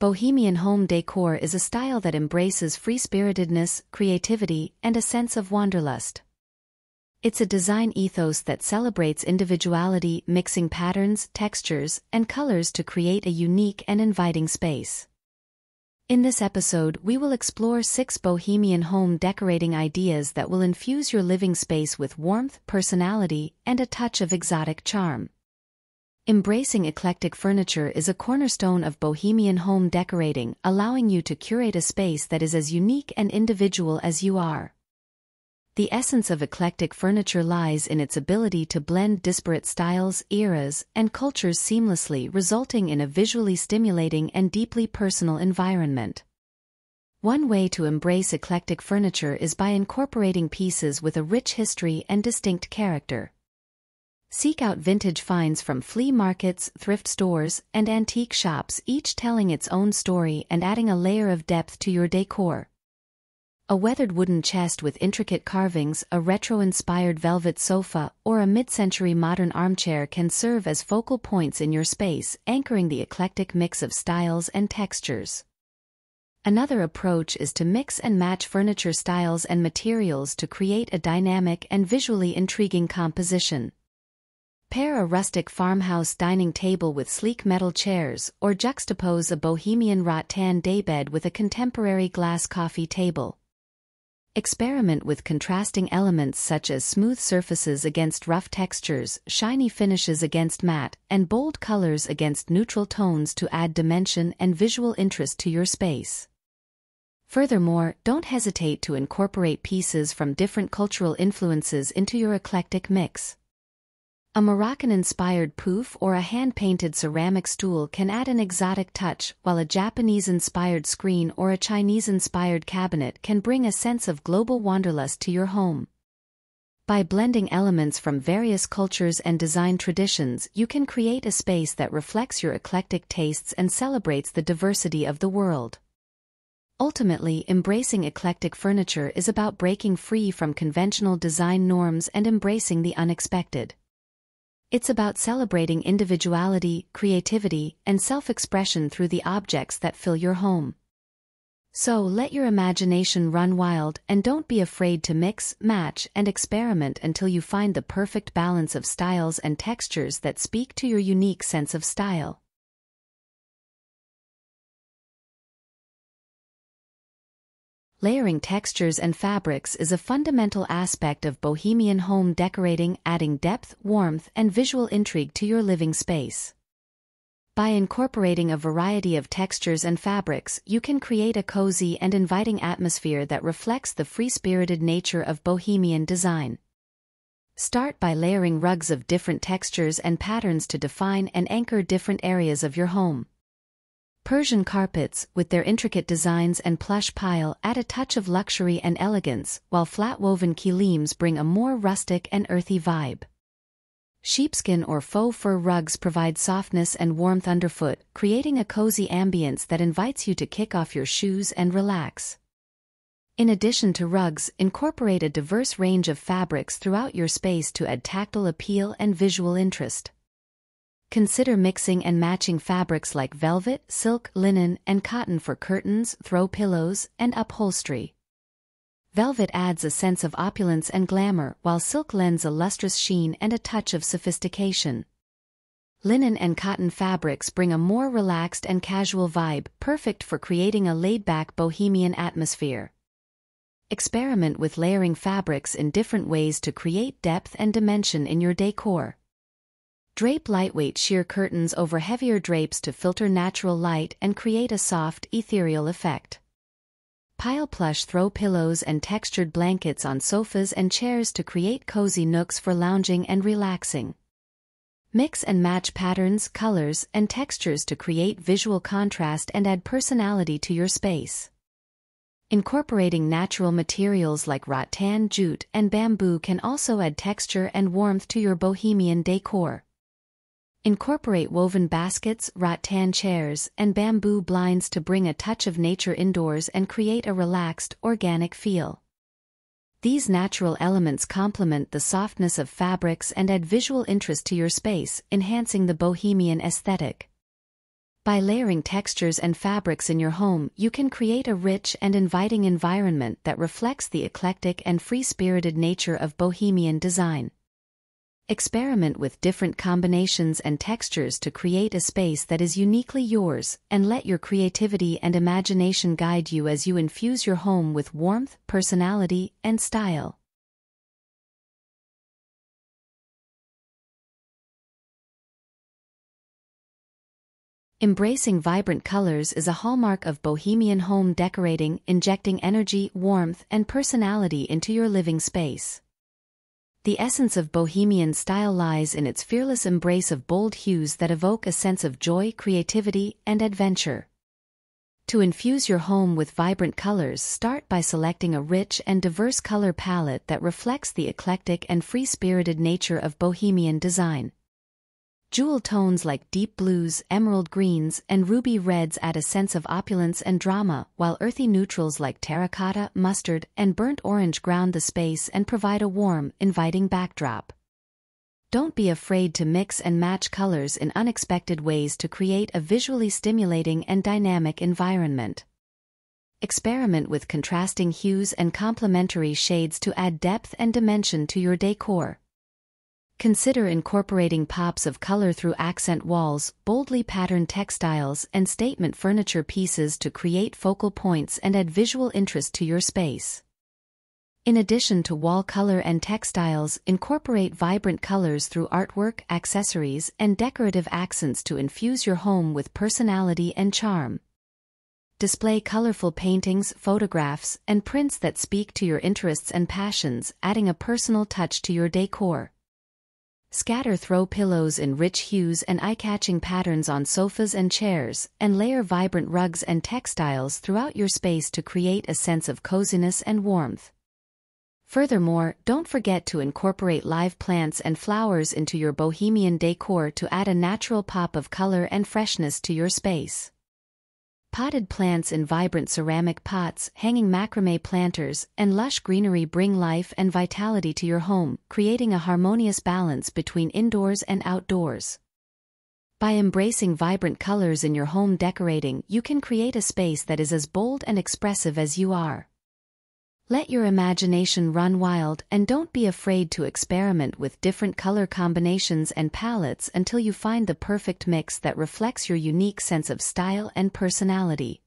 Bohemian home decor is a style that embraces free-spiritedness, creativity, and a sense of wanderlust. It's a design ethos that celebrates individuality, mixing patterns, textures, and colors to create a unique and inviting space. In this episode, we will explore six bohemian home decorating ideas that will infuse your living space with warmth, personality, and a touch of exotic charm. Embracing eclectic furniture is a cornerstone of bohemian home decorating, allowing you to curate a space that is as unique and individual as you are. The essence of eclectic furniture lies in its ability to blend disparate styles, eras, and cultures seamlessly resulting in a visually stimulating and deeply personal environment. One way to embrace eclectic furniture is by incorporating pieces with a rich history and distinct character. Seek out vintage finds from flea markets, thrift stores, and antique shops each telling its own story and adding a layer of depth to your decor. A weathered wooden chest with intricate carvings, a retro-inspired velvet sofa, or a mid-century modern armchair can serve as focal points in your space, anchoring the eclectic mix of styles and textures. Another approach is to mix and match furniture styles and materials to create a dynamic and visually intriguing composition. Pair a rustic farmhouse dining table with sleek metal chairs or juxtapose a bohemian rattan daybed with a contemporary glass coffee table. Experiment with contrasting elements such as smooth surfaces against rough textures, shiny finishes against matte, and bold colors against neutral tones to add dimension and visual interest to your space. Furthermore, don't hesitate to incorporate pieces from different cultural influences into your eclectic mix. A Moroccan-inspired pouf or a hand-painted ceramic stool can add an exotic touch, while a Japanese-inspired screen or a Chinese-inspired cabinet can bring a sense of global wanderlust to your home. By blending elements from various cultures and design traditions, you can create a space that reflects your eclectic tastes and celebrates the diversity of the world. Ultimately, embracing eclectic furniture is about breaking free from conventional design norms and embracing the unexpected. It's about celebrating individuality, creativity, and self-expression through the objects that fill your home. So let your imagination run wild and don't be afraid to mix, match, and experiment until you find the perfect balance of styles and textures that speak to your unique sense of style. Layering textures and fabrics is a fundamental aspect of bohemian home decorating adding depth, warmth, and visual intrigue to your living space. By incorporating a variety of textures and fabrics, you can create a cozy and inviting atmosphere that reflects the free-spirited nature of bohemian design. Start by layering rugs of different textures and patterns to define and anchor different areas of your home. Persian carpets, with their intricate designs and plush pile add a touch of luxury and elegance, while flat-woven kilims bring a more rustic and earthy vibe. Sheepskin or faux fur rugs provide softness and warmth underfoot, creating a cozy ambience that invites you to kick off your shoes and relax. In addition to rugs, incorporate a diverse range of fabrics throughout your space to add tactile appeal and visual interest. Consider mixing and matching fabrics like velvet, silk, linen, and cotton for curtains, throw pillows, and upholstery. Velvet adds a sense of opulence and glamour, while silk lends a lustrous sheen and a touch of sophistication. Linen and cotton fabrics bring a more relaxed and casual vibe, perfect for creating a laid-back bohemian atmosphere. Experiment with layering fabrics in different ways to create depth and dimension in your decor. Drape lightweight sheer curtains over heavier drapes to filter natural light and create a soft, ethereal effect. Pile plush throw pillows and textured blankets on sofas and chairs to create cozy nooks for lounging and relaxing. Mix and match patterns, colors, and textures to create visual contrast and add personality to your space. Incorporating natural materials like rattan, jute, and bamboo can also add texture and warmth to your bohemian decor. Incorporate woven baskets, rattan chairs, and bamboo blinds to bring a touch of nature indoors and create a relaxed, organic feel. These natural elements complement the softness of fabrics and add visual interest to your space, enhancing the bohemian aesthetic. By layering textures and fabrics in your home, you can create a rich and inviting environment that reflects the eclectic and free-spirited nature of bohemian design. Experiment with different combinations and textures to create a space that is uniquely yours, and let your creativity and imagination guide you as you infuse your home with warmth, personality, and style. Embracing vibrant colors is a hallmark of bohemian home decorating, injecting energy, warmth, and personality into your living space. The essence of bohemian style lies in its fearless embrace of bold hues that evoke a sense of joy, creativity, and adventure. To infuse your home with vibrant colors start by selecting a rich and diverse color palette that reflects the eclectic and free-spirited nature of bohemian design. Jewel tones like deep blues, emerald greens, and ruby reds add a sense of opulence and drama, while earthy neutrals like terracotta, mustard, and burnt orange ground the space and provide a warm, inviting backdrop. Don't be afraid to mix and match colors in unexpected ways to create a visually stimulating and dynamic environment. Experiment with contrasting hues and complementary shades to add depth and dimension to your decor. Consider incorporating pops of color through accent walls, boldly patterned textiles, and statement furniture pieces to create focal points and add visual interest to your space. In addition to wall color and textiles, incorporate vibrant colors through artwork, accessories, and decorative accents to infuse your home with personality and charm. Display colorful paintings, photographs, and prints that speak to your interests and passions, adding a personal touch to your decor. Scatter throw pillows in rich hues and eye-catching patterns on sofas and chairs, and layer vibrant rugs and textiles throughout your space to create a sense of coziness and warmth. Furthermore, don't forget to incorporate live plants and flowers into your bohemian decor to add a natural pop of color and freshness to your space. Potted plants in vibrant ceramic pots, hanging macrame planters, and lush greenery bring life and vitality to your home, creating a harmonious balance between indoors and outdoors. By embracing vibrant colors in your home decorating, you can create a space that is as bold and expressive as you are. Let your imagination run wild and don't be afraid to experiment with different color combinations and palettes until you find the perfect mix that reflects your unique sense of style and personality.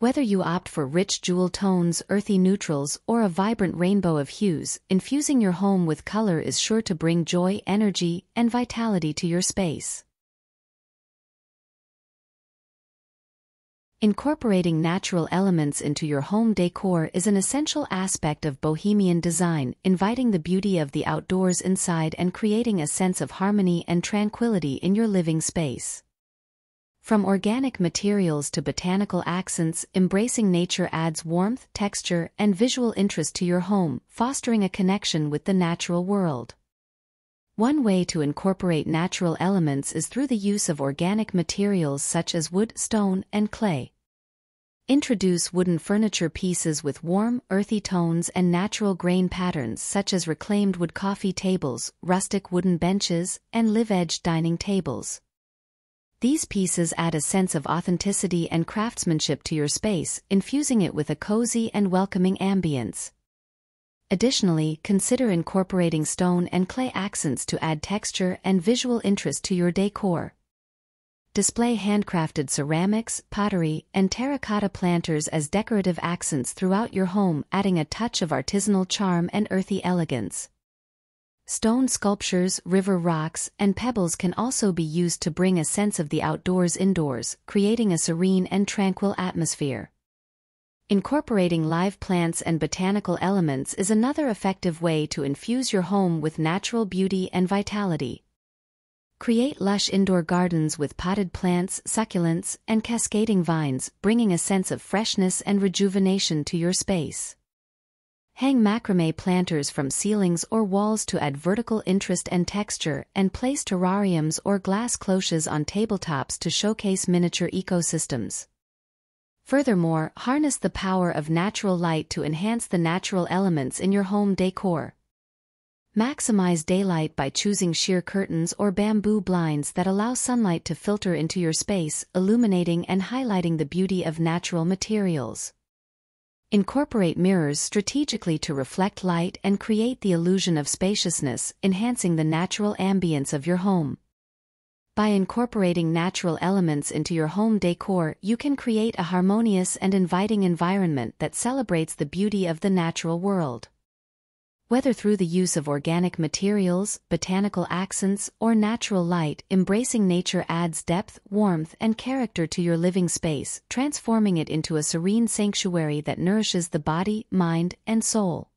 Whether you opt for rich jewel tones, earthy neutrals, or a vibrant rainbow of hues, infusing your home with color is sure to bring joy, energy, and vitality to your space. Incorporating natural elements into your home decor is an essential aspect of bohemian design, inviting the beauty of the outdoors inside and creating a sense of harmony and tranquility in your living space. From organic materials to botanical accents, embracing nature adds warmth, texture, and visual interest to your home, fostering a connection with the natural world. One way to incorporate natural elements is through the use of organic materials such as wood, stone, and clay. Introduce wooden furniture pieces with warm, earthy tones and natural grain patterns such as reclaimed wood coffee tables, rustic wooden benches, and live-edged dining tables. These pieces add a sense of authenticity and craftsmanship to your space, infusing it with a cozy and welcoming ambience. Additionally, consider incorporating stone and clay accents to add texture and visual interest to your decor. Display handcrafted ceramics, pottery, and terracotta planters as decorative accents throughout your home adding a touch of artisanal charm and earthy elegance. Stone sculptures, river rocks, and pebbles can also be used to bring a sense of the outdoors indoors, creating a serene and tranquil atmosphere. Incorporating live plants and botanical elements is another effective way to infuse your home with natural beauty and vitality. Create lush indoor gardens with potted plants, succulents, and cascading vines, bringing a sense of freshness and rejuvenation to your space. Hang macrame planters from ceilings or walls to add vertical interest and texture, and place terrariums or glass cloches on tabletops to showcase miniature ecosystems. Furthermore, harness the power of natural light to enhance the natural elements in your home decor. Maximize daylight by choosing sheer curtains or bamboo blinds that allow sunlight to filter into your space, illuminating and highlighting the beauty of natural materials. Incorporate mirrors strategically to reflect light and create the illusion of spaciousness, enhancing the natural ambience of your home. By incorporating natural elements into your home decor, you can create a harmonious and inviting environment that celebrates the beauty of the natural world. Whether through the use of organic materials, botanical accents, or natural light, embracing nature adds depth, warmth, and character to your living space, transforming it into a serene sanctuary that nourishes the body, mind, and soul.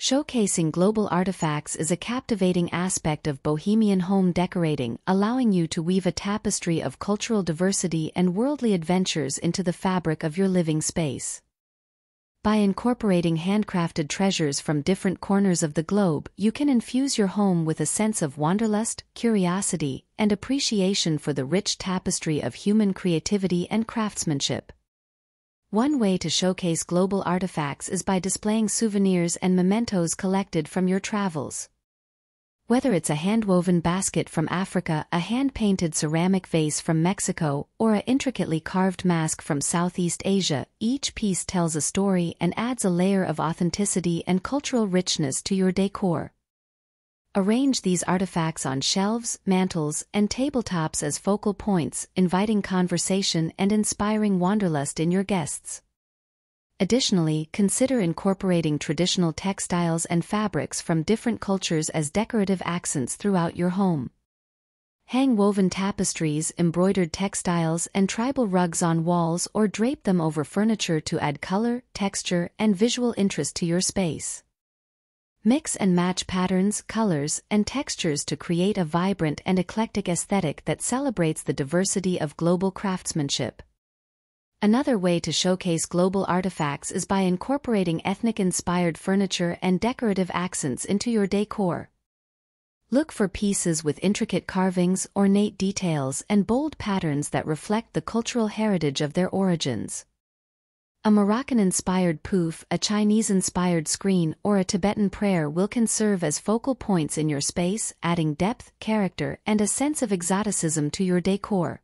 Showcasing global artifacts is a captivating aspect of bohemian home decorating, allowing you to weave a tapestry of cultural diversity and worldly adventures into the fabric of your living space. By incorporating handcrafted treasures from different corners of the globe, you can infuse your home with a sense of wanderlust, curiosity, and appreciation for the rich tapestry of human creativity and craftsmanship. One way to showcase global artifacts is by displaying souvenirs and mementos collected from your travels. Whether it's a hand-woven basket from Africa, a hand-painted ceramic vase from Mexico, or a intricately carved mask from Southeast Asia, each piece tells a story and adds a layer of authenticity and cultural richness to your decor. Arrange these artifacts on shelves, mantels, and tabletops as focal points, inviting conversation and inspiring wanderlust in your guests. Additionally, consider incorporating traditional textiles and fabrics from different cultures as decorative accents throughout your home. Hang woven tapestries, embroidered textiles, and tribal rugs on walls or drape them over furniture to add color, texture, and visual interest to your space. Mix and match patterns, colors, and textures to create a vibrant and eclectic aesthetic that celebrates the diversity of global craftsmanship. Another way to showcase global artifacts is by incorporating ethnic-inspired furniture and decorative accents into your decor. Look for pieces with intricate carvings, ornate details, and bold patterns that reflect the cultural heritage of their origins. A Moroccan-inspired pouf, a Chinese-inspired screen, or a Tibetan prayer wheel can serve as focal points in your space, adding depth, character, and a sense of exoticism to your decor.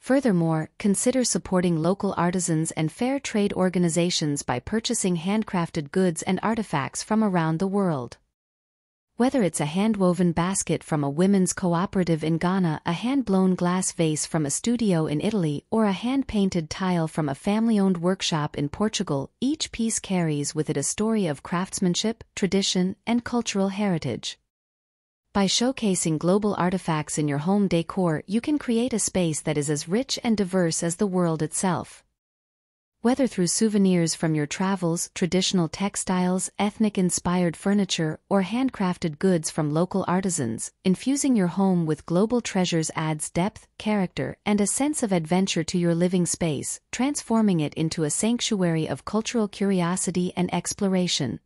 Furthermore, consider supporting local artisans and fair trade organizations by purchasing handcrafted goods and artifacts from around the world. Whether it's a hand-woven basket from a women's cooperative in Ghana, a hand-blown glass vase from a studio in Italy, or a hand-painted tile from a family-owned workshop in Portugal, each piece carries with it a story of craftsmanship, tradition, and cultural heritage. By showcasing global artifacts in your home decor, you can create a space that is as rich and diverse as the world itself. Whether through souvenirs from your travels, traditional textiles, ethnic-inspired furniture, or handcrafted goods from local artisans, infusing your home with global treasures adds depth, character, and a sense of adventure to your living space, transforming it into a sanctuary of cultural curiosity and exploration.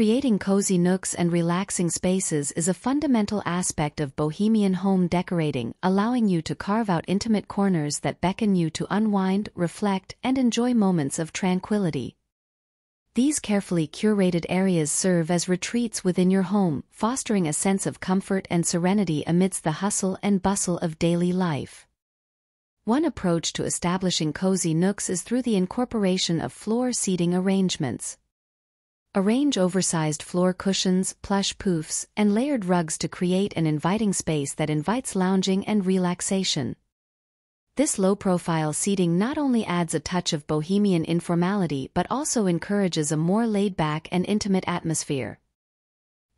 Creating cozy nooks and relaxing spaces is a fundamental aspect of bohemian home decorating, allowing you to carve out intimate corners that beckon you to unwind, reflect, and enjoy moments of tranquility. These carefully curated areas serve as retreats within your home, fostering a sense of comfort and serenity amidst the hustle and bustle of daily life. One approach to establishing cozy nooks is through the incorporation of floor seating arrangements. Arrange oversized floor cushions, plush poufs, and layered rugs to create an inviting space that invites lounging and relaxation. This low-profile seating not only adds a touch of bohemian informality but also encourages a more laid-back and intimate atmosphere.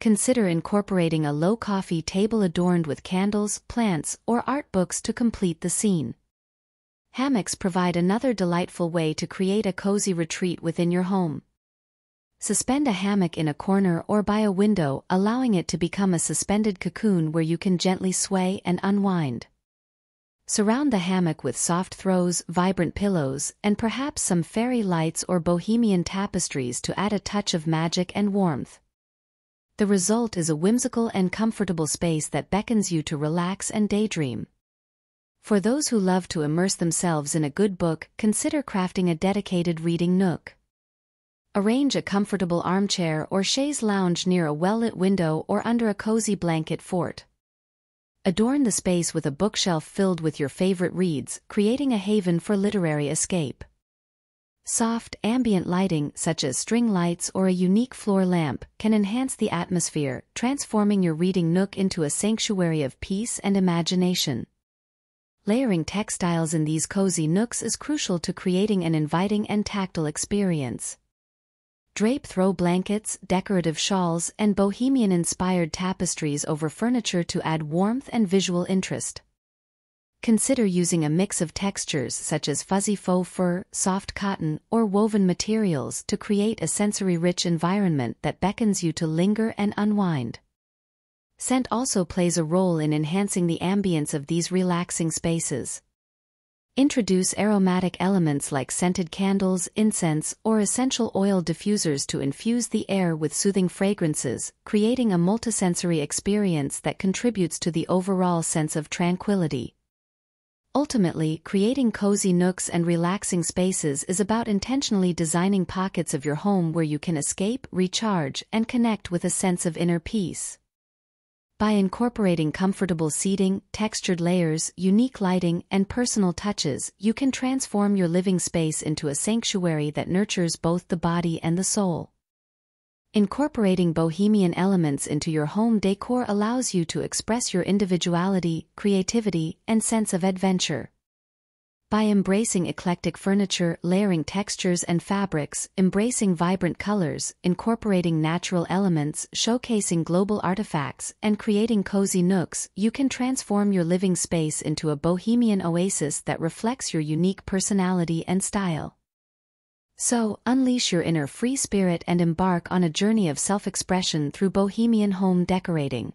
Consider incorporating a low coffee table adorned with candles, plants, or art books to complete the scene. Hammocks provide another delightful way to create a cozy retreat within your home. Suspend a hammock in a corner or by a window, allowing it to become a suspended cocoon where you can gently sway and unwind. Surround the hammock with soft throws, vibrant pillows, and perhaps some fairy lights or bohemian tapestries to add a touch of magic and warmth. The result is a whimsical and comfortable space that beckons you to relax and daydream. For those who love to immerse themselves in a good book, consider crafting a dedicated reading nook. Arrange a comfortable armchair or chaise lounge near a well-lit window or under a cozy blanket fort. Adorn the space with a bookshelf filled with your favorite reads, creating a haven for literary escape. Soft, ambient lighting, such as string lights or a unique floor lamp, can enhance the atmosphere, transforming your reading nook into a sanctuary of peace and imagination. Layering textiles in these cozy nooks is crucial to creating an inviting and tactile experience. Drape throw blankets, decorative shawls, and bohemian-inspired tapestries over furniture to add warmth and visual interest. Consider using a mix of textures such as fuzzy faux fur, soft cotton, or woven materials to create a sensory-rich environment that beckons you to linger and unwind. Scent also plays a role in enhancing the ambience of these relaxing spaces. Introduce aromatic elements like scented candles, incense, or essential oil diffusers to infuse the air with soothing fragrances, creating a multisensory experience that contributes to the overall sense of tranquility. Ultimately, creating cozy nooks and relaxing spaces is about intentionally designing pockets of your home where you can escape, recharge, and connect with a sense of inner peace. By incorporating comfortable seating, textured layers, unique lighting, and personal touches, you can transform your living space into a sanctuary that nurtures both the body and the soul. Incorporating bohemian elements into your home decor allows you to express your individuality, creativity, and sense of adventure. By embracing eclectic furniture, layering textures and fabrics, embracing vibrant colors, incorporating natural elements, showcasing global artifacts, and creating cozy nooks, you can transform your living space into a bohemian oasis that reflects your unique personality and style. So, unleash your inner free spirit and embark on a journey of self-expression through bohemian home decorating.